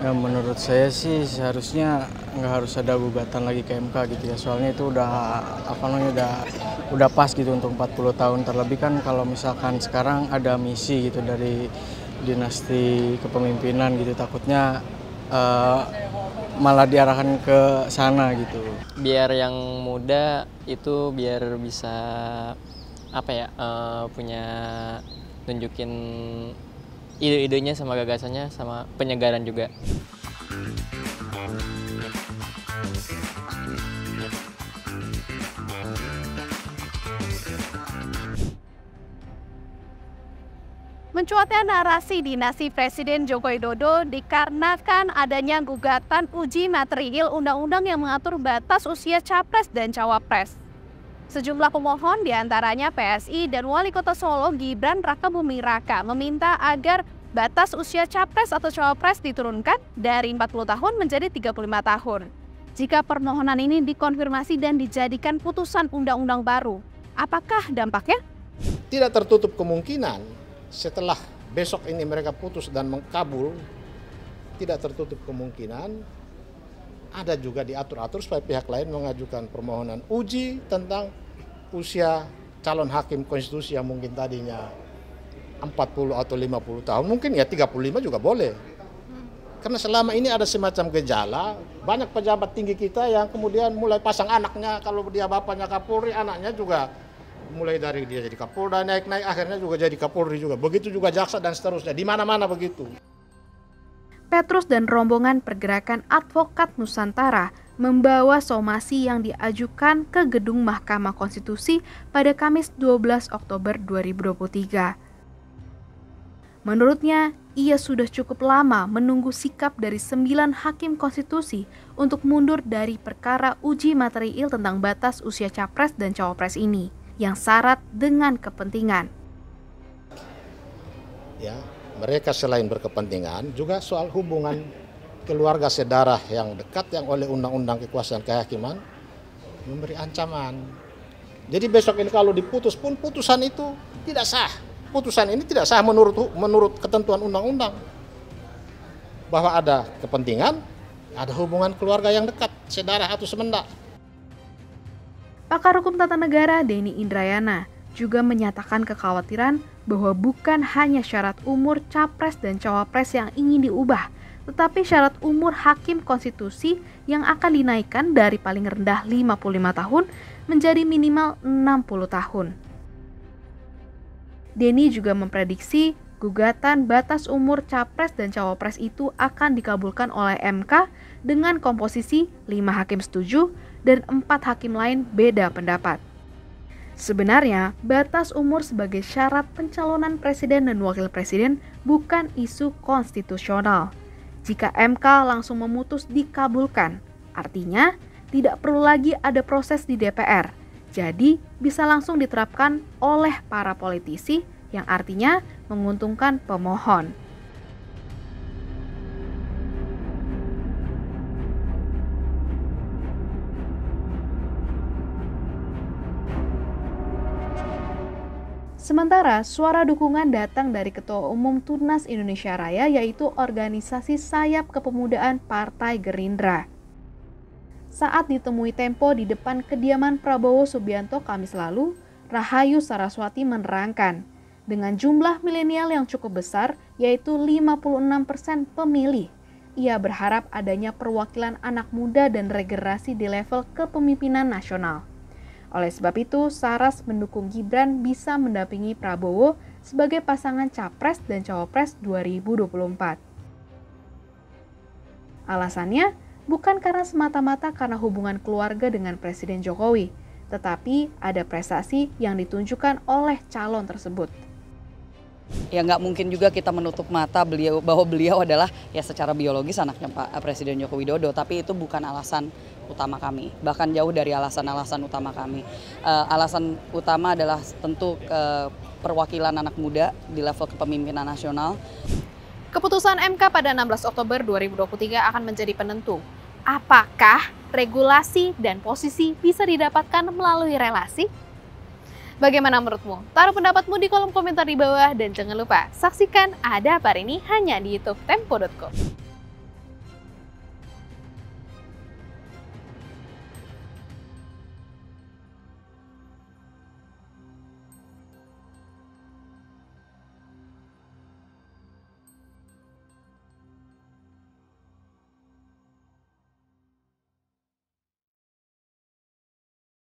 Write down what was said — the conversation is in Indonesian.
Ya, menurut saya sih seharusnya nggak harus ada gugatan lagi ke MK gitu ya. Soalnya itu udah apa namanya udah udah pas gitu untuk 40 tahun terlebih kan kalau misalkan sekarang ada misi gitu dari dinasti kepemimpinan gitu takutnya uh, malah diarahkan ke sana gitu. Biar yang muda itu biar bisa apa ya uh, punya tunjukin ide-idenya sama gagasannya sama penyegaran juga. Mencuatnya narasi dinasti Presiden Joko Widodo dikarenakan adanya gugatan uji material undang-undang yang mengatur batas usia capres dan cawapres. Sejumlah pemohon di antaranya PSI dan Wali Kota Solo Gibran Raka Buming Raka meminta agar batas usia capres atau cawapres diturunkan dari 40 tahun menjadi 35 tahun. Jika permohonan ini dikonfirmasi dan dijadikan putusan undang-undang baru, apakah dampaknya? Tidak tertutup kemungkinan setelah besok ini mereka putus dan mengkabul, tidak tertutup kemungkinan ada juga diatur-atur supaya pihak lain mengajukan permohonan uji tentang usia calon hakim konstitusi yang mungkin tadinya 40 atau 50 tahun, mungkin ya 35 juga boleh. Karena selama ini ada semacam gejala, banyak pejabat tinggi kita yang kemudian mulai pasang anaknya, kalau dia bapaknya Kapolri, anaknya juga mulai dari dia jadi Kapolda naik-naik, akhirnya juga jadi Kapolri juga. Begitu juga jaksa dan seterusnya, di mana-mana begitu. Petrus dan rombongan pergerakan advokat Nusantara membawa somasi yang diajukan ke gedung Mahkamah Konstitusi pada Kamis 12 Oktober 2023. Menurutnya, ia sudah cukup lama menunggu sikap dari sembilan hakim konstitusi untuk mundur dari perkara uji material tentang batas usia capres dan cawapres ini yang syarat dengan kepentingan. Ya, mereka selain berkepentingan juga soal hubungan keluarga sedarah yang dekat yang oleh undang-undang kekuasaan kehakiman memberi ancaman. Jadi besok ini kalau diputus pun putusan itu tidak sah. Putusan ini tidak sah menurut menurut ketentuan undang-undang. Bahwa ada kepentingan, ada hubungan keluarga yang dekat, sedarah atau semenda. Pakar Hukum Tata Negara Denny Indrayana juga menyatakan kekhawatiran bahwa bukan hanya syarat umur capres dan cawapres yang ingin diubah, tetapi syarat umur hakim konstitusi yang akan dinaikkan dari paling rendah 55 tahun menjadi minimal 60 tahun. Denny juga memprediksi gugatan batas umur capres dan cawapres itu akan dikabulkan oleh MK dengan komposisi 5 hakim setuju dan 4 hakim lain beda pendapat. Sebenarnya, batas umur sebagai syarat pencalonan presiden dan wakil presiden bukan isu konstitusional. Jika MK langsung memutus dikabulkan, artinya tidak perlu lagi ada proses di DPR. Jadi, bisa langsung diterapkan oleh para politisi yang artinya menguntungkan pemohon. Sementara suara dukungan datang dari Ketua Umum Tunas Indonesia Raya yaitu organisasi sayap kepemudaan Partai Gerindra. Saat ditemui Tempo di depan kediaman Prabowo Subianto Kamis lalu, Rahayu Saraswati menerangkan, dengan jumlah milenial yang cukup besar yaitu 56% pemilih, ia berharap adanya perwakilan anak muda dan regenerasi di level kepemimpinan nasional. Oleh sebab itu, Saras mendukung Gibran bisa mendampingi Prabowo sebagai pasangan Capres dan Cawapres 2024. Alasannya bukan karena semata-mata karena hubungan keluarga dengan Presiden Jokowi, tetapi ada prestasi yang ditunjukkan oleh calon tersebut ya nggak mungkin juga kita menutup mata beliau bahwa beliau adalah ya secara biologis anaknya Pak Presiden Joko Widodo tapi itu bukan alasan utama kami, bahkan jauh dari alasan-alasan utama kami. Uh, alasan utama adalah tentu ke perwakilan anak muda di level kepemimpinan nasional. Keputusan MK pada 16 Oktober 2023 akan menjadi penentu. Apakah regulasi dan posisi bisa didapatkan melalui relasi? Bagaimana menurutmu? Taruh pendapatmu di kolom komentar di bawah dan jangan lupa saksikan Ada Apa Ini hanya di youtube tempo.co.